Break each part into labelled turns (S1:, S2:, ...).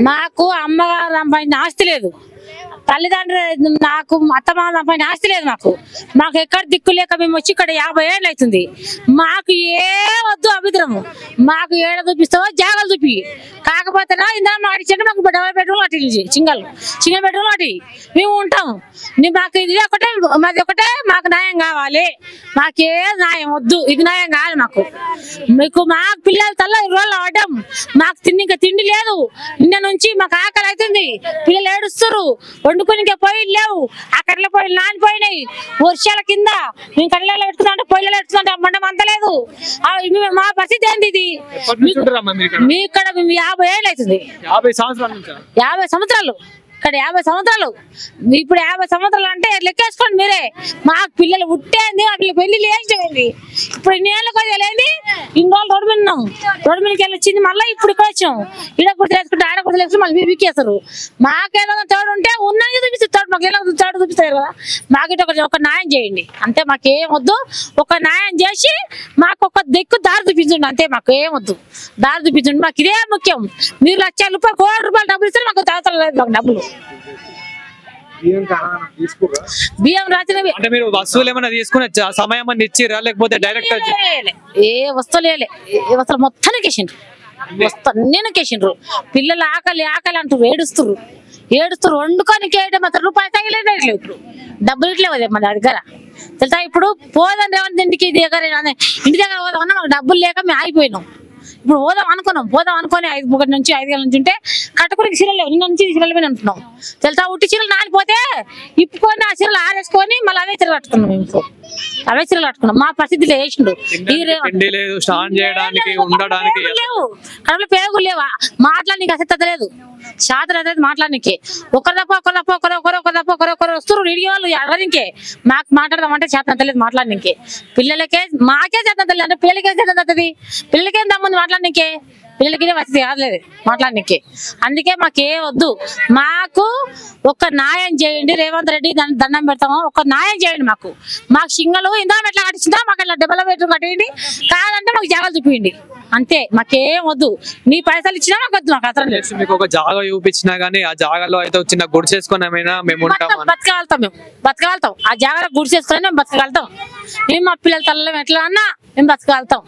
S1: మాకు అమ్మగారు సంపాదించిన ఆస్తి లేదు. తల్లిదండ్రులు నాకు అత్తమామ పైన ఆస్తి లేదు మాకు. మాకు ఎక్కడ దిక్కు లేక మేము వచ్చి ఇక్కడ యాభై ఏళ్ళు అవుతుంది. మాకు ఏ వద్దు అభిద్రము. మాకు ఏడ చూపిస్తావో జాగలు చూపి. కాకపోతే ఇందా మాకు చెట్టు మాకు డబల్ బెడ్రూమ్ అటు సింగల్. సింగల్ బెడ్రూమ్ అటు మేము ఉంటాం మాకు ఇది ఒకటే మాది ఒకటే మాకు న్యాయం కావాలి. మాకే న్యాయం వద్దు. ఇది న్యాయం కావాలి మాకు. మీకు మా పిల్లల తల్ల రోజులు అవడం మాకు తిండి ఇంకా తిండి లేదు. నిన్న నుంచి మాకు ఆకలి అవుతుంది. పిల్లలు ఏడుస్తారు వండుకుని పొయ్యి లేవు. ఆ కర్రల పొయ్యిలు నానిపోయినాయి. వర్షాల కింద మేము కళ్ళలో పెట్టుకుంటే పొయ్యిలో పెట్టుకుంటే మండం ఇవి- మా పరిస్థితి ఏంది ఇది? మీ ఇక్కడ మేము యాభై ఏళ్ళు అవుతుంది.
S2: యాభై సంవత్సరాలు.
S1: ఇక్కడ యాభై సంవత్సరాలు. ఇప్పుడు యాభై సంవత్సరాలు అంటే లెక్కేసుకోండి మీరే. మాకు పిల్లలు పుట్టేంది అట్లా పెళ్ళి లేచింది. ఇప్పుడు ఇన్ని ఏళ్ళకి వెళ్ళేది ఇన్ని రోజులు రోడ్డు మీద ఉన్నాం. రోడ్డు మీదకి వెళ్ళి వచ్చింది మళ్ళీ ఇప్పుడు ఇక్కడ వచ్చాం. ఈడ కూడా ఆడ కూడా తెలుసుకుంటే మళ్ళీ వీకేస్తారు మాకేదో తోడు ఉంటే ఉన్నది చూపిస్తారు. తోడు మాకు ఎలా తోడు చూపిస్తారు కదా. మాకు ఒక న్యాయం చేయండి. అంతే మాకు వద్దు. ఒక న్యాయం చేసి మాకు ఒక దిక్కు దారి చూపించండి. అంతే మాకు ఏం వద్దు. దారి చూపించండి. మాకు ఇదే ముఖ్యం. మీరు లక్ష రూపాయలు కోటి రూపాయలు డబ్బులు ఇస్తే మాకు తాతలు లేదు మాకు డబ్బులు. బియ్యం రాసినవి
S2: అంటే మీరు వస్తువులు ఏమైనా తీసుకుని సమయం అని ఇచ్చిరా? లేకపోతే డైరెక్ట్.
S1: ఏ వస్తువులు లేలే. ఏ వస్తువులు మొత్తానికి వేసిండ్రు వస్తా నేను కేసిండ్రు. పిల్లలు ఆకలి ఆకలి అంటారు ఏడుస్తుర్రు. ఏడుస్తుర్రు వండుకొని కేయడం అతను రూపాయి తగిలేదు ఇప్పుడు. డబ్బులు ఇట్లేవు మన దగ్గర. తెలుసా? ఇప్పుడు పోదాం రేవంత్ ఇంటికి దగ్గర ఇంటి దగ్గర పోదామన్నా మాకు డబ్బులు లేక మేము ఆగిపోయినాం. ఇప్పుడు పోదాం అనుకున్నాం. పోదాం అనుకొని ఐదు ఒకటి నుంచి ఐదు గంటల నుంచి ఉంటే కట్టుకుని చీరలు లేవు. నిన్న నుంచి చీరలు మీద ఉంటున్నాం తెలుసా? ఉట్టి చీరలు నాలిపోతే ఇప్పుకొని ఆ చీరలు ఆరేసుకొని మళ్ళీ అవే చీరలు కట్టుకున్నాం మేము. అవే చీరలు కట్టుకున్నాం. మా
S2: ఉండడానికి
S1: పేగులు లేవు. కడుపులో పేగులు లేవా? మాట్లాడనీకి అసలు లేదు. శాతం అయితే మాట్లాడనీకి. ఒకరి తప్ప ఒకరి తప్ప ఒకరు ఒకరు ఒకరి తప్ప ఒకరు ఒకరు వస్తారు ఇడిగే వాళ్ళు అడగనికే. మాకు మాట్లాడదామంటే చేతన తెలియదు మాట్లాడడానికి పిల్లలకే మాకే చేతన తెలియదు అంటే పిల్లలకే చేతన అవుతుంది పిల్లలకేం దమ్ముంది మాట్లాడనీకే? పిల్లలకి వసతి కాదులేదు మాట్లాడనీకి. అందుకే మాకే వద్దు. మాకు ఒక న్యాయం చేయండి. రేవంత్ రెడ్డి దాన్ని దండం పెడతాము. ఒక న్యాయం చేయండి మాకు. మాకు సింగలు ఇందా ఎట్లా కట్టించిందా మాకు అట్లా డబ్బుల బెడ్రూమ్ కట్టేయండి. కాదంటే మాకు జాగాలు చూపించండి. అంతే. మాకేం వద్దు. నీ పైసలు ఇచ్చినా మాకు వద్దు మాకు అసలు లేదు.
S2: నెక్స్ట్ మీకు ఒక జాగా చూపించినా గానీ ఆ జాగాలో అయితే చిన్న గుడి చేసుకుని ఏమైనా మేము ఉంటాం
S1: బతకగలుగుతాం మేము. బతకగలుగుతాం. ఆ జాగ్రత్త గుడి చేసుకొని మేము బతకగలుగుతాం. మేము మా పిల్లల తల్లం ఎట్లా అన్నా మేము బతకగలుగుతాం.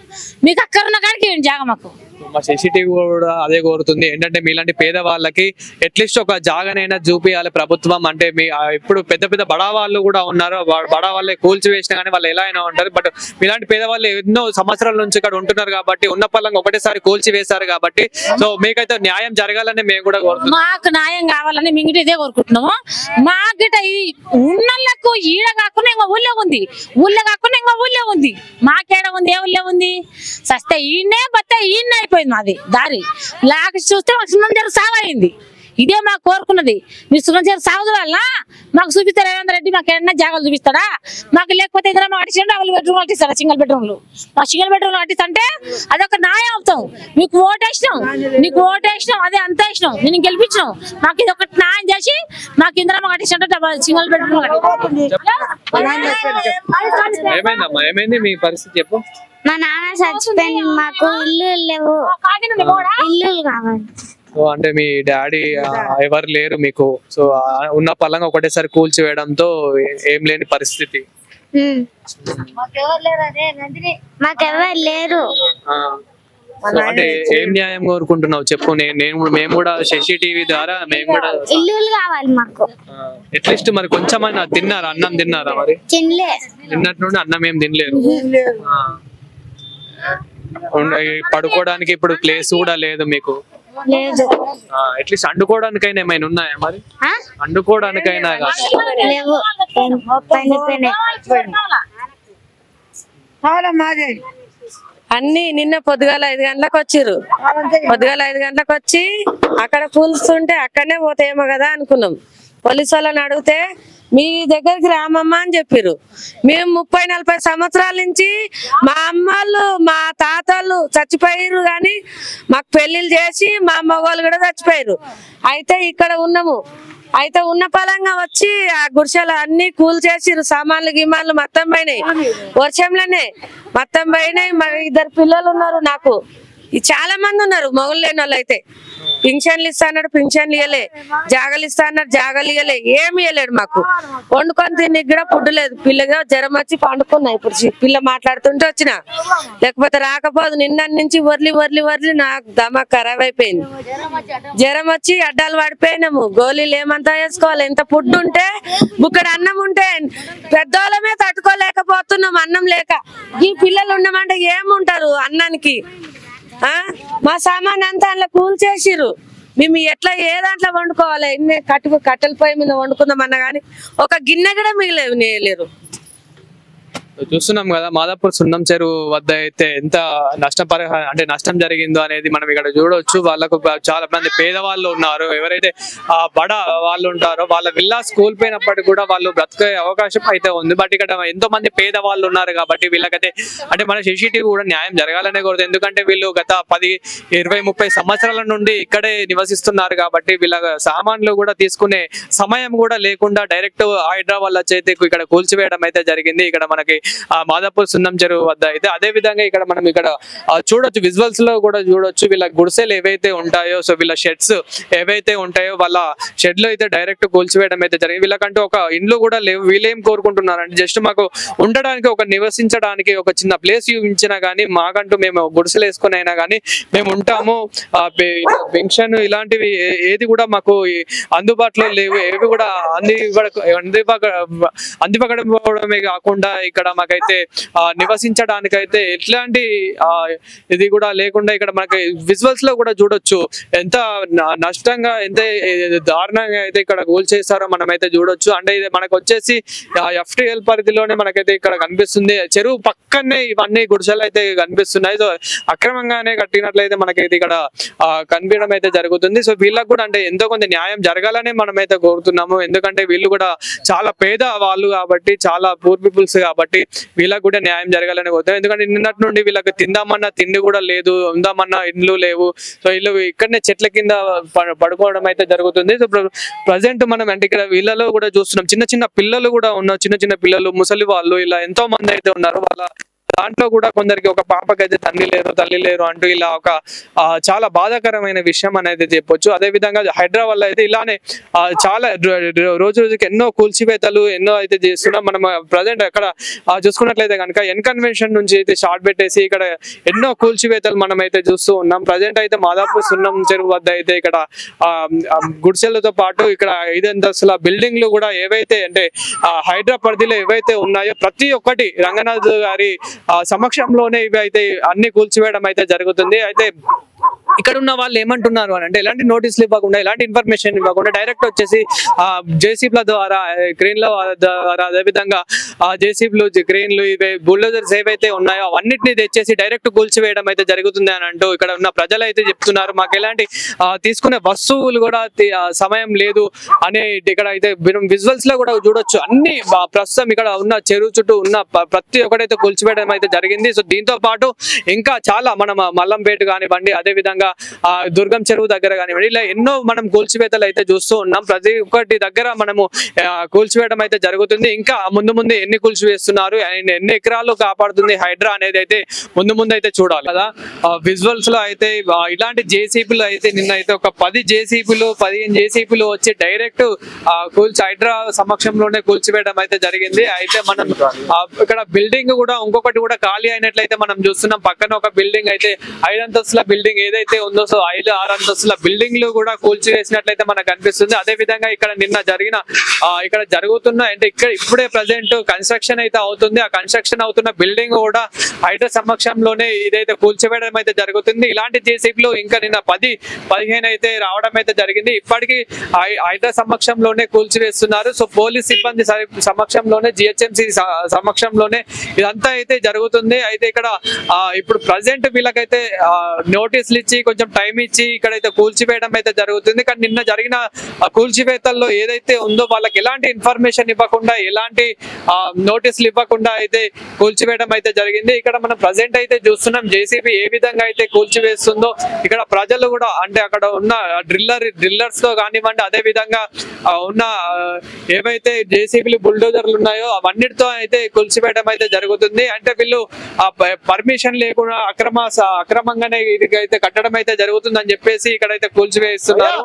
S1: మీకు అక్కడ ఉన్న కాడికి జాగ మాకు.
S2: మా సెన్సిటివ్ కూడా అదే కోరుతుంది. ఏంటంటే మీలాంటి పేదవాళ్ళకి అట్లీస్ట్ ఒక జాగనైనా చూపియాలి ప్రభుత్వం. అంటే మీ ఇప్పుడు పెద్ద పెద్ద బడా వాళ్ళు కూడా ఉన్నారు. బడా వాళ్ళే కూల్చి వేసినా కానీ వాళ్ళు ఎలా అయినా ఉంటారు. బట్ మీలాంటి పేదవాళ్ళు ఎన్నో సంవత్సరాల నుంచి ఇక్కడ ఉంటున్నారు కాబట్టి ఉన్న పళ్ళంగా ఒకటేసారి కూల్చి వేశారు కాబట్టి సో మీకైతే న్యాయం జరగాలని మేము కూడా కోరుతున్నాం.
S1: మాకు న్యాయం కావాలని మేము ఇదే కోరుకుంటున్నాము. మా గిట్ట ఈ ఉన్నళ్ళకు ఈడ కాకుండా ఇంకా ఊళ్ళో ఉంది. ఊళ్ళో కాకుండా ఇంకా ఊళ్ళో ఉంది. మాకేడ ఉంది? ఏ ఊళ్ళో ఉంది? సస్తే ఈయనే బత్త ఈయన అయిపోయింది మాది దారి. లాక్ చూస్తే మాకు సున్నం సాగు అయింది ఇదే మాకు కోరుకున్నది. మీ సున్నం జరు సాగు వల్ల మాకు చూపిస్తారు రేవంత్ రెడ్డి మాకు ఏమన్నా జాగాలు చూపిస్తాడా? మాకు లేకపోతే ఇద్దరు మాకు అడిచిన డబుల్ బెడ్రూమ్ కట్టిస్తారా సింగిల్ బెడ్రూమ్లు. మా సింగిల్ బెడ్రూమ్లు కట్టిస్తంటే అదొక న్యాయం అవుతాం. మీకు ఓటేసినాం నీకు ఓటేసినాం అదే అంత వేసినాం. నేను గెలిపించినాం. మాకు ఇది ఒకటి న్యాయం చేసి మాకు ఇందిరా కట్టించంటే డబల్ సింగిల్ బెడ్రూమ్
S2: ఏమైందమ్మా? ఏమైంది మీ పరిస్థితి చెప్పు.
S3: మా నాన్న చచ్చిపోయింది. మాకు ఇల్లు లేవు. ఇల్లు కావాలి.
S2: సో అంటే మీ డాడీ ఆ, ఎవరు లేరు మీకు. సో ఉన్న పళ్ళంగా ఒకటేసారి కూల్చి వేయడంతో ఏ- లేని పరిస్థితి.
S3: మాకెవరు లేరు
S2: అంటే ఏం న్యాయం కోరుకుంటున్నావు? చెప్పు నేను నేను మేము కూడా శశి టీవీ ద్వారా మేము కూడా
S3: ఇల్లులు కావాలి మాకు.
S2: అట్లీస్ట్ మరి కొంచెమైనా తిన్నారా? అన్నం తిన్నారా మరి?
S3: తినలే.
S2: నిన్నటి నుండి అన్నం ఏం తినలేరు పడుకోవడానికి ఇప్పుడు ప్లేస్ కూడా లేదు మీకు?
S3: లేదు.
S2: అట్లీస్ట్ అండుకోవడానికైనా ఏమైనా ఉన్నాయా మరి? అండుకోవడానికైనా
S4: అన్ని నిన్న పొద్దుగాల ఐదు గంటలకు వచ్చిర్రు. పొద్దుగాల ఐదు గంటలకు వచ్చి అక్కడ కూల్స్తుంటే అక్కడనే పోతాయేమో కదా అనుకున్నాం. పోలీసు వాళ్ళని అడిగితే మీ దగ్గరికి రామమ్మ అని చెప్పిర్రు. మేము ముప్పై నలభై సంవత్సరాల నుంచి మా అమ్మలు మా తాతలు చచ్చిపోయారు కానీ మాకు పెళ్ళిళ్ళు చేసి మా మగవాళ్ళు కూడా చచ్చిపోయారు అయితే ఇక్కడ ఉన్నాము. అయితే ఉన్న పలంగా వచ్చి ఆ గుడిసెలు అన్ని కూల్ చేసిర్రు. సామాన్లు గిమాన్లు మొత్తం పోయినాయి. వర్షంలోనే మొత్తం పోయినాయి. మరి ఇద్దరు పిల్లలు ఉన్నారు నాకు. చాలా మంది ఉన్నారు మొగలు లేని వాళ్ళు అయితే. పింఛన్లు ఇస్తా అన్నాడు పింఛన్లు ఇవ్వలే జాగలు ఇస్తా అన్నాడు జాగలు ఇవ్వలే ఏమి ఇవ్వలేడు మాకు. వండుకొని తినికి కూడా ఫుడ్ లేదు. పిల్లగా జ్వరం వచ్చి పండుకున్నా ఇప్పుడు పిల్ల మాట్లాడుతుంటే వచ్చిన. లేకపోతే రాకపోదు. నిన్న నుంచి వర్లి వర్లి వర్లి నాకు దమా ఖరాబ్ అయిపోయింది. జ్వరం వచ్చి అడ్డాలు పడిపోయినాము. గోళీలు ఏమంతా వేసుకోవాలి? ఎంత ఫుడ్ ఉంటే బుక్కడ అన్నం ఉంటే పెద్దోళ్ళమే తట్టుకోలేకపోతున్నాం అన్నం లేక. ఈ పిల్లలు ఉండమంటే ఏముంటారు అన్నానికి? మా సామాన్ అంతా అందులో కూల్చేసిర్రు మేము ఎట్లా ఏ దాంట్లో వండుకోవాలి? ఎన్ని కట్టు కట్టెల పొయ్యి మీద వండుకుందామన్నా కానీ ఒక గిన్నె కూడా మిగిలేవు నేయలేరు.
S2: చూస్తున్నాం కదా మాదాపూర్ సున్నం చెరువు వద్ద అయితే ఎంత నష్టపరిహారం అంటే నష్టం జరిగిందో అనేది మనం ఇక్కడ చూడొచ్చు. వాళ్ళకు చాలా మంది పేదవాళ్ళు ఉన్నారు. ఎవరైతే ఆ బడ వాళ్ళు ఉంటారో వాళ్ళ విల్లాస్ కోల్పోయినప్పటికీ కూడా వాళ్ళు బ్రతికే అవకాశం అయితే ఉంది. బట్ ఇక్కడ ఎంతో మంది పేదవాళ్ళు ఉన్నారు కాబట్టి వీళ్ళకైతే అంటే మన సిసిటీవీ కూడా న్యాయం జరగాలనే కోరుతుంది. ఎందుకంటే వీళ్ళు గత పది ఇరవై ముప్పై సంవత్సరాల నుండి ఇక్కడే నివసిస్తున్నారు కాబట్టి వీళ్ళ సామాన్లు కూడా తీసుకునే సమయం కూడా లేకుండా డైరెక్ట్ హైదరాబాద్ వచ్చి అయితే ఇక్కడ కూల్చివేయడం అయితే జరిగింది. ఇక్కడ మనకి ఆ మాదాపూర్ సున్నం చెరువు వద్ద అయితే అదే విధంగా ఇక్కడ మనం ఇక్కడ చూడొచ్చు. విజువల్స్లో కూడా చూడొచ్చు. వీళ్ళ గుడిసెలు ఏవైతే ఉంటాయో సో వీళ్ళ షెడ్స్ ఏవైతే ఉంటాయో వాళ్ళ షెడ్లో అయితే డైరెక్ట్ కూల్చివేయడం అయితే జరిగింది. వీళ్ళకంటూ ఒక ఇండ్లు కూడా లేవు. వీళ్ళేం కోరుకుంటున్నారంటే జస్ట్ మాకు ఉండడానికి ఒక నివసించడానికి ఒక చిన్న ప్లేస్ చూపించినా గానీ మాకంటూ మేము గుడిసెలు వేసుకుని అయినా కానీ మేము ఉంటాము. పెన్షన్ ఇలాంటివి ఏ- ఏది కూడా మాకు అందుబాటులో లేవు. ఏవి కూడా అంది అందిపక అందిపకడమే కాకుండా ఇక్కడ మాకైతే నివసించడానికి నివసించడానికైతే ఎట్లాంటి ఆ, ఇది కూడా లేకుండా ఇక్కడ మనకి విజువల్స్లో కూడా చూడొచ్చు. ఎంత నష్టంగా ఎంత దారుణంగా అయితే ఇక్కడ గోల్ చేస్తారో మనం అయితే చూడొచ్చు. అంటే ఇది మనకు వచ్చేసి ఎఫ్టిఎల్ పరిధిలోనే మనకైతే ఇక్కడ కనిపిస్తుంది. చెరువు పక్కనే ఇవన్నీ గుడిసెలు అయితే కనిపిస్తున్నాయి. సో అక్రమంగానే కట్టినట్లయితే మనకైతే ఇక్కడ కనిపించడం అయితే జరుగుతుంది. సో వీళ్ళకి కూడా అంటే ఎంతో కొంత న్యాయం జరగాలని మనం అయితే కోరుతున్నాము. ఎందుకంటే వీళ్ళు కూడా చాలా పేద వాళ్ళు కాబట్టి చాలా పూర్ పీపుల్స్ కాబట్టి వీళ్ళకి కూడా న్యాయం జరగాలని కోరుతున్నాం ఎందుకంటే నిన్నటి నుండి వీళ్ళకి తిందామన్నా తిండి కూడా లేదు ఉందామన్నా ఇండ్లు లేవు. సో వీళ్ళు ఇక్కడనే చెట్ల కింద పడుకోవడం అయితే జరుగుతుంది. సో ప్రజెంట్ మనం అంటే ఇక్కడ వీళ్ళలో కూడా చూస్తున్నాం. చిన్న చిన్న పిల్లలు కూడా ఉన్నారు. చిన్న చిన్న పిల్లలు ముసలి వాళ్ళు ఇలా ఎంతో మంది అయితే ఉన్నారు. వాళ్ళ దాంట్లో కూడా కొందరికి ఒక పాపకైతే తండ్రి లేరు తల్లి లేరు అంటూ ఇలా ఒక చాలా బాధాకరమైన విషయం అనేది చెప్పొచ్చు. అదే విధంగా హైదరాబాద్లో అయితే ఇలానే చాలా రోజు రోజుకి ఎన్నో కూల్చివేతలు ఎన్నో అయితే చేస్తున్నాం. మనం ప్రజెంట్ అక్కడ చూసుకున్నట్లయితే కనుక ఎన్కన్వెన్షన్ నుంచి అయితే షార్ట్ పెట్టేసి ఇక్కడ ఎన్నో కూల్చివేతలు మనం అయితే చూస్తూ ఉన్నాం. ప్రజెంట్ అయితే మాదాపు సున్నం చెరువు వద్ద అయితే ఇక్కడ గుడిసెలతో పాటు ఇక్కడ ఐదంతస్తుల బిల్డింగ్లు కూడా ఏవైతే అంటే హైదరాబాద్ హైడ్రా పరిధిలో ఏవైతే ఉన్నాయో ప్రతి ఒక్కటి రంగనాథ్ గారి సమక్షంలోనే ఇవి అయితే అన్ని కూల్చివేయడం అయితే జరుగుతుంది. అయితే ఇక్కడ ఉన్న వాళ్ళు ఏమంటున్నారు అని అంటే ఎలాంటి నోటీసులు ఇవ్వకుండా ఎలాంటి ఇన్ఫర్మేషన్ ఇవ్వకుండా డైరెక్ట్ వచ్చేసి ఆ జేసీబ్ల ద్వారా క్రెయిన్ల ద్వారా అదేవిధంగా ఆ జేసీబ్లు క్రెయిన్లు ఇవే బుల్డోజర్స్ ఏవైతే ఉన్నాయో అవన్నిటిని తెచ్చేసి డైరెక్ట్ కూల్చివేయడం అయితే జరుగుతుంది అని అంటూ ఇక్కడ ఉన్న ప్రజలు అయితే చెప్తున్నారు. మాకు ఎలాంటి తీసుకునే వస్తువులు కూడా సమయం లేదు అనే ఇక్కడ అయితే విజువల్స్లో కూడా చూడొచ్చు. అన్ని ప్రస్తుతం ఇక్కడ ఉన్న చెరువు చుట్టూ ఉన్న ప్రతి ఒక్కటైతే కూల్చివేయడం అయితే జరిగింది. సో దీంతో పాటు ఇంకా చాలా మనం మల్లంపేట కానివ్వండి అదే విధంగా ఆ దుర్గం చెరువు దగ్గర కానివ్వండి ఇలా ఎన్నో మనం కూల్చివేతలు అయితే చూస్తూ ఉన్నాం. ప్రతి ఒక్కటి దగ్గర మనము కూల్చివేయడం అయితే జరుగుతుంది. ఇంకా ముందు ముందు ఎన్ని కూల్చివేస్తున్నారు అండ్ ఎన్ని ఎకరాలు కాపాడుతుంది హైడ్రా అనేది అయితే ముందు ముందు అయితే చూడాలి కదా. విజువల్స్లో అయితే ఇలాంటి జేసీపీలు అయితే నిన్న అయితే ఒక పది జేసీపీలు పదిహేను జేసీపీలు వచ్చి డైరెక్ట్ కూల్చి హైడ్రా సమక్షంలోనే కూల్చివేయడం అయితే జరిగింది. అయితే మనం ఇక్కడ బిల్డింగ్ కూడా ఇంకొకటి కూడా ఖాళీ అయినట్లయితే మనం చూస్తున్నాం. పక్కన ఒక బిల్డింగ్ అయితే ఐదు అంతస్తుల బిల్డింగ్ ఏదైతే ఉందో సో ఐదు ఆరు అంతస్తుల బిల్డింగ్లు కూడా కూల్చివేసినట్లయితే మనకు కనిపిస్తుంది అదే విధంగా ఇక్కడ నిన్న జరిగిన ఇక్కడ జరుగుతున్న అంటే ఇక్కడ ఇప్పుడే ప్రజెంట్ కన్స్ట్రక్షన్ అయితే అవుతుంది. ఆ కన్స్ట్రక్షన్ అవుతున్న బిల్డింగ్ కూడా హైడ్రా సమక్షంలోనే ఇదైతే కూల్చివేయడం అయితే జరుగుతుంది. ఇలాంటి జేసీబీలు ఇంకా నిన్న పది పదిహేను అయితే రావడం అయితే జరిగింది. ఇప్పటికీ హై- హైడ్రా సమక్షంలోనే కూల్చివేస్తున్నారు. సో పోలీస్ సిబ్బంది సరి- సమక్షంలోనే జిహెచ్ఎంసి సమక్షంలోనే ఇదంతా అయితే జరుగుతుంది. అయితే ఇక్కడ ఇప్పుడు ప్రజెంట్ వీళ్ళకైతే నోటీసులు ఇచ్చి కొంచెం టైం ఇచ్చి ఇక్కడైతే కూల్చివేయడం అయితే జరుగుతుంది. కానీ నిన్న జరిగిన కూల్చివేతల్లో ఏదైతే ఉందో వాళ్ళకి ఎలాంటి ఇన్ఫర్మేషన్ ఇవ్వకుండా ఎలాంటి నోటీసులు ఇవ్వకుండా అయితే కూల్చివేయడం అయితే జరిగింది. ఇక్కడ మనం ప్రజెంట్ అయితే చూస్తున్నాం. జేసీబీ ఏ విధంగా అయితే కూల్చివేస్తుందో ఇక్కడ ప్రజలు కూడా అంటే అక్కడ ఉన్న డ్రిల్లర్ డ్రిల్లర్స్తో కానివ్వండి అదే విధంగా ఉన్న ఏవైతే జేసీబీలు బుల్డోజర్లు ఉన్నాయో అవన్నిటితో అయితే కూల్చివేయడం అయితే జరుగుతుంది. అంటే వీళ్ళు పర్మిషన్ లేకుండా అక్రమ అక్రమంగానే ఇది అయితే కట్టడం అయితే జరుగుతుందని చెప్పేసి ఇక్కడైతే కూల్చివేస్తున్నారు